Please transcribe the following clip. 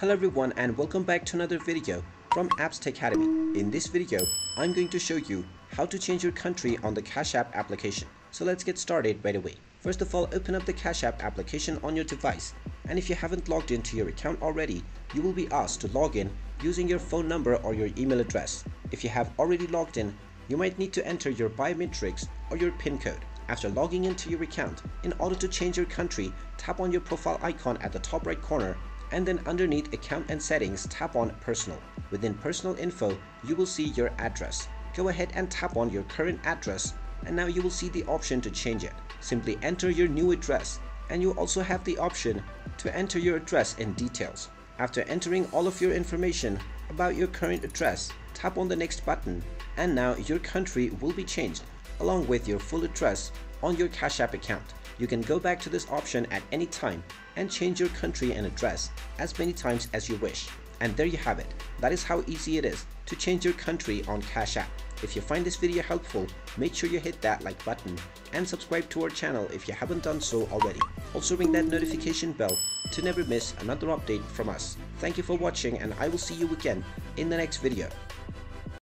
Hello everyone and welcome back to another video from Apps Techademy. In this video, I'm going to show you how to change your country on the Cash App application. So let's get started right away. First of all, open up the Cash App application on your device. And if you haven't logged into your account already, you will be asked to log in using your phone number or your email address. If you have already logged in, you might need to enter your biometrics or your PIN code. After logging into your account, in order to change your country, tap on your profile icon at the top right corner and then underneath account and settings tap on personal. Within personal info, you will see your address. Go ahead and tap on your current address and now you will see the option to change it. Simply enter your new address and you also have the option to enter your address in details. After entering all of your information about your current address, tap on the next button and now your country will be changed along with your full address on your Cash App account. You can go back to this option at any time and change your country and address as many times as you wish. And there you have it. That is how easy it is to change your country on Cash App. If you find this video helpful, make sure you hit that like button and subscribe to our channel if you haven't done so already. Also ring that notification bell to never miss another update from us. Thank you for watching and I will see you again in the next video.